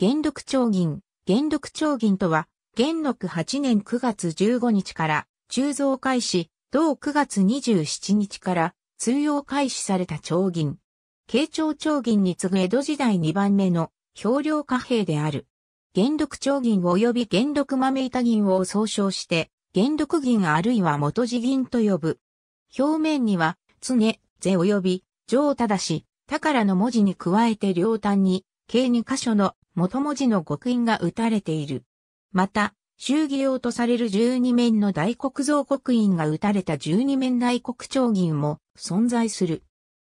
元禄長銀。元禄長銀とは、元禄8年9月15日から鋳造開始、同9月27日から通用開始された長銀。慶長長銀に次ぐ江戸時代2番目の表量貨幣である。元禄長銀及び元禄豆板銀を総称して、元禄銀あるいは元地銀と呼ぶ。表面には、常、税及び、上ただし、宝の文字に加えて両端に、計2箇所の元文字の極印が打たれている。また、祝儀用とされる12面の大黒像刻印が打たれた12面大黒長銀も存在する。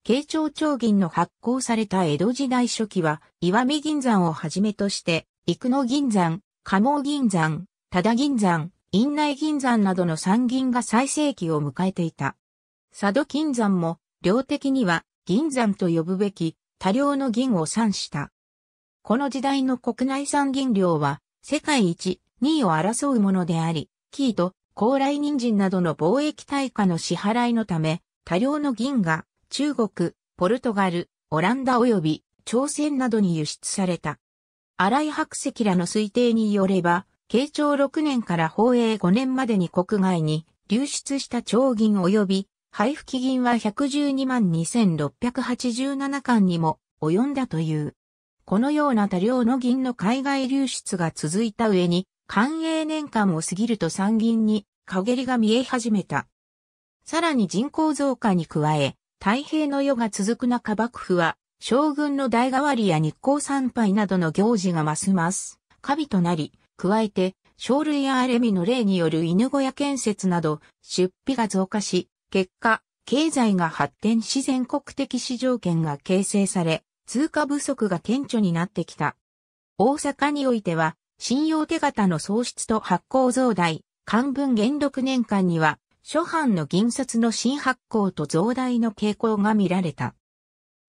慶長長銀の発行された江戸時代初期は、岩見銀山をはじめとして、生野銀山、鴨銀山、忠銀山、院内銀山などの三銀が最盛期を迎えていた。佐渡金山も、量的には銀山と呼ぶべき多量の銀を産した。この時代の国内産銀量は世界一、2位を争うものであり、キーと高麗人参などの貿易対価の支払いのため、多量の銀が中国、ポルトガル、オランダ及び朝鮮などに輸出された。荒井白石らの推定によれば、慶長6年から宝永5年までに国外に流出した長銀及び配布期銀は112万2687巻にも及んだという。このような多量の銀の海外流出が続いた上に、寛永年間を過ぎると産銀に陰りが見え始めた。さらに人口増加に加え、太平の世が続く中幕府は、将軍の代替わりや日光参拝などの行事がますます、カビとなり、加えて、生類やアレミの例による犬小屋建設など、出費が増加し、結果、経済が発展し全国的市場圏が形成され、通貨不足が顕著になってきた。大阪においては、信用手形の喪失と発行増大、漢文元禄年間には、初版の銀札の新発行と増大の傾向が見られた。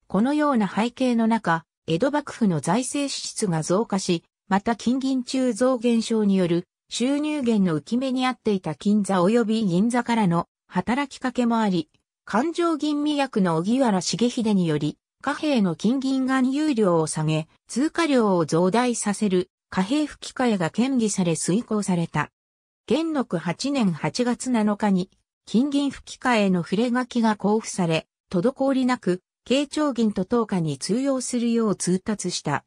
このような背景の中、江戸幕府の財政支出が増加し、また金銀鋳造減少による収入源の浮き目にあっていた金座及び銀座からの働きかけもあり、勘定銀味役の小原重秀により、貨幣の金銀含有量を下げ、通貨量を増大させる貨幣吹き替えが権議され遂行された。元禄8年8月7日に、金銀吹き替えの触れ書きが交付され、滞りなく、慶長銀と等価に通用するよう通達した。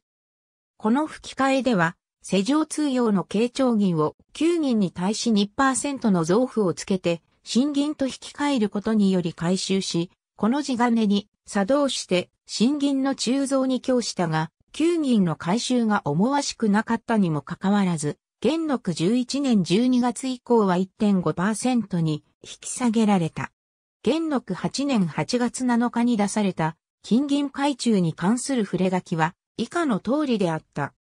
この吹き替えでは、世上通用の慶長銀を9銀に対し2%の増付をつけて、新銀と引き換えることにより回収し、この地金に作動して新銀の鋳造に供したが、旧銀の回収が思わしくなかったにもかかわらず、元禄11年12月以降は1.5%に引き下げられた。元禄8年8月7日に出された金銀海中に関する触れ書きは以下の通りであった。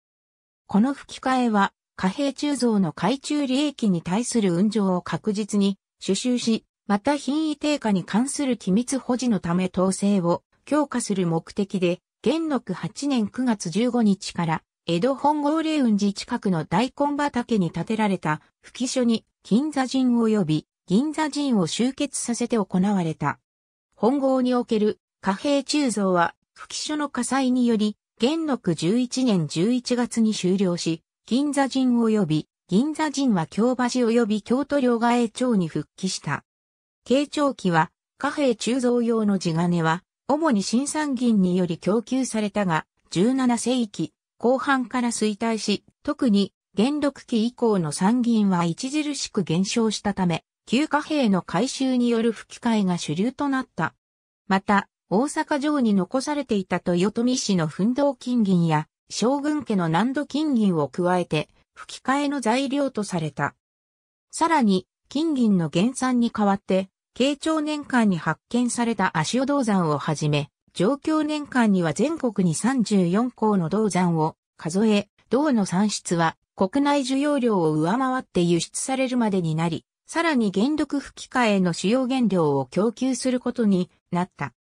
この吹き替えは貨幣鋳造の海中利益に対する運上を確実に収集し、また品位低下に関する機密保持のため統制を強化する目的で、元禄8年9月15日から、江戸本郷霊雲寺近くの大根畑に建てられた、吹所に、金座陣及び、銀座陣を集結させて行われた。本郷における貨幣鋳造は、吹所の火災により、元禄11年11月に終了し、銀座陣及び、銀座陣は京橋及び京都両替町に復帰した。慶長期は、貨幣鋳造用の地金は、主に新産銀により供給されたが、17世紀後半から衰退し、特に元禄期以降の産銀は著しく減少したため、旧貨幣の回収による吹き替えが主流となった。また、大阪城に残されていた豊臣氏の奮闘金銀や将軍家の南土金銀を加えて吹き替えの材料とされた。さらに、金銀の減産に代わって慶長年間に発見された足尾銅山をはじめ、上京年間には全国に34校の銅山を数え、銅の産出は国内需要量を上回って輸出されるまでになり、さらに原力吹き替えの主要原料を供給することになった。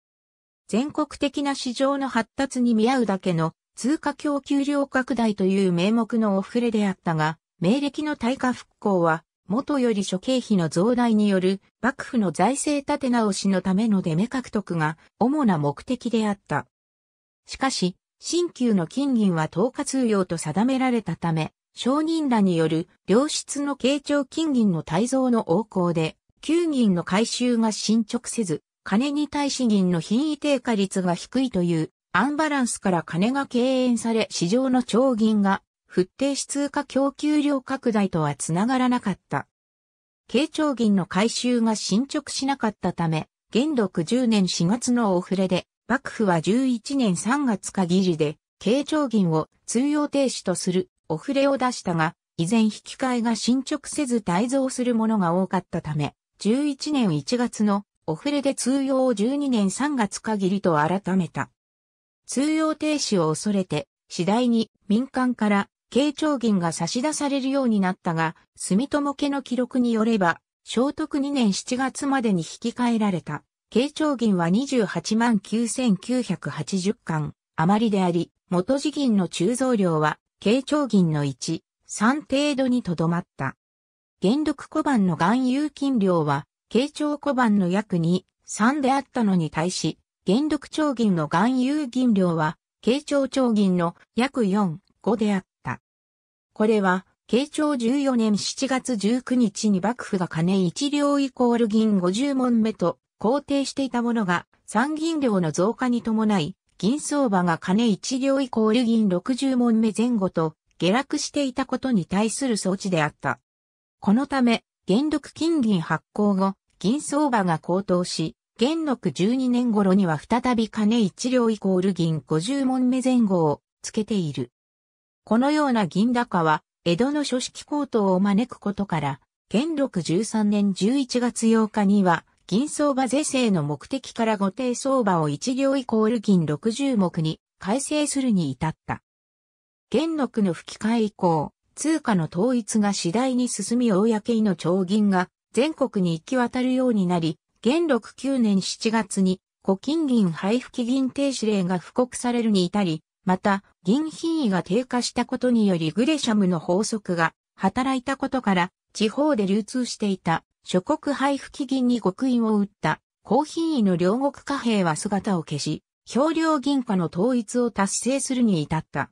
全国的な市場の発達に見合うだけの通貨供給量拡大という名目のお触れであったが、明暦の大化復興は元より諸経費の増大による幕府の財政立て直しのための出目獲得が主な目的であった。しかし、新旧の金銀は等価通用と定められたため、商人らによる良質の慶長金銀の大蔵の横行で、旧銀の回収が進捗せず、金に対し銀の品位低下率が低いというアンバランスから金が敬遠され市場の長銀が不定指通貨供給量拡大とはつながらなかった。慶長銀の回収が進捗しなかったため、元禄10年4月のオフレで、幕府は11年3月限りで、慶長銀を通用停止とするオフレを出したが、依然引き換えが進捗せず大増するものが多かったため、11年1月のオフレで通用を12年3月限りと改めた。通用停止を恐れて、次第に民間から慶長銀が差し出されるようになったが、住友家の記録によれば、聖徳2年7月までに引き換えられた。慶長銀は28万9980巻余りであり、元地銀の鋳造量は、慶長銀の1、3程度にとどまった。原力小判の含有金量は、慶長小判の約2、3であったのに対し、原力長銀の含有銀量は、慶長長銀の約4、5であった。これは、慶長14年7月19日に幕府が金1両イコール銀50問目と肯定していたものが、参銀量の増加に伴い、銀相場が金1両イコール銀60問目前後と下落していたことに対する装置であった。このため、元禄金銀発行後、銀相場が高騰し、元禄12年頃には再び金1両イコール銀50問目前後をつけている。このような銀高は、江戸の書式高騰を招くことから、元禄13年11月8日には、銀相場是正の目的から後定相場を1両イコール銀60目に改正するに至った。元禄の吹き替え以降、通貨の統一が次第に進み公の長銀が全国に行き渡るようになり、元禄9年7月に古金銀配布期銀停止令が布告されるに至り、また、銀品位が低下したことによりグレシャムの法則が働いたことから、地方で流通していた諸国配布期銀に極印を打った高品位の両国貨幣は姿を消し、表領銀貨の統一を達成するに至った。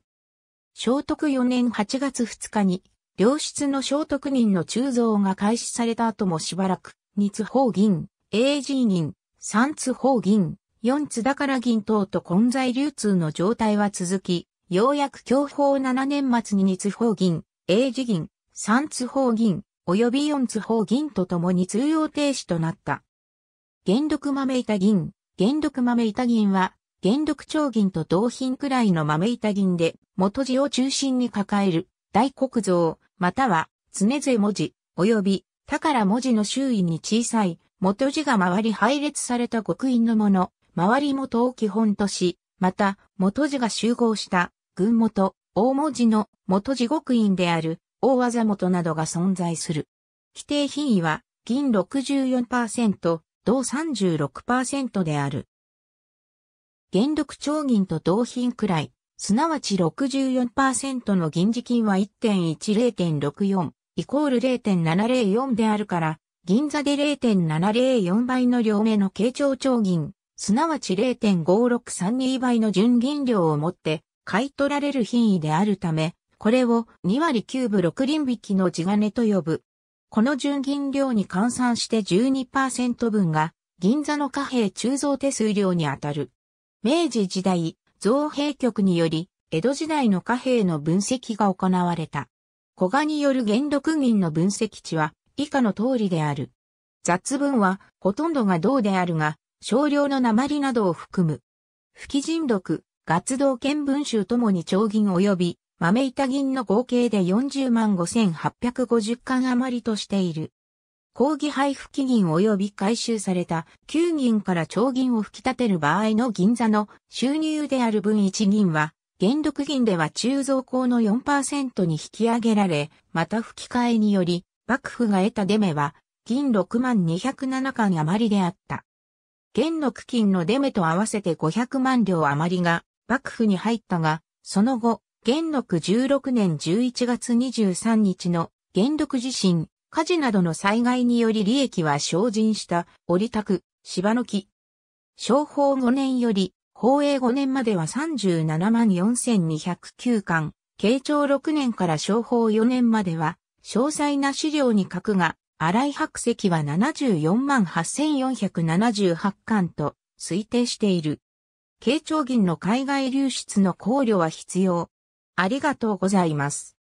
聖徳4年8月2日に良質の聖徳人の鋳造が開始された後もしばらく、二津方銀、英人銀、三津方銀、四津宝銀等と混在流通の状態は続き、ようやく享保7年末に二津方銀、英字銀、三津方銀、及び四津方銀とともに通用停止となった。原毒豆板銀、原毒豆板銀は、原毒長銀と同品くらいの豆板銀で、元字を中心に抱える、大黒像、または、常ぜ文字、及び、宝文字の周囲に小さい、元字が周り配列された極印のもの、周り元を基本とし、また、元字が集合した、群元、大文字の元字極印である、大技元などが存在する。規定品位は、銀64%、銅36%である。原力長銀と同品くらい、すなわち64%の銀次金は1.10.64イコール0.704であるから、銀座で0.704倍の両目の軽長長銀、すなわち0.5632倍の純銀量をもって買い取られる品位であるため、これを2割9分6輪引きの地金と呼ぶ。この純銀量に換算して12%分が銀座の貨幣鋳造手数料にあたる。明治時代、造幣局により、江戸時代の貨幣の分析が行われた。古賀による元禄銀の分析値は以下の通りである。雑文はほとんどが銅であるが、少量の鉛などを含む。不記人録、月道見文集ともに長銀及び豆板銀の合計で40万5850巻余りとしている。講義配布期銀及び回収された旧銀から長銀を吹き立てる場合の銀座の収入である分一銀は、原力銀では鋳造工の4%に引き上げられ、また吹き替えにより、幕府が得た出目は、銀6万207巻余りであった。元禄金の出目と合わせて500万両余りが幕府に入ったが、その後、元禄16年11月23日の元禄地震、火事などの災害により利益は精進した、折りたく、芝の木。商法5年より、宝永5年までは37万4209巻、慶長6年から昭法4年までは、詳細な資料に書くが、荒井白石は74万8478巻と推定している。慶長銀の海外流出の考慮は必要。ありがとうございます。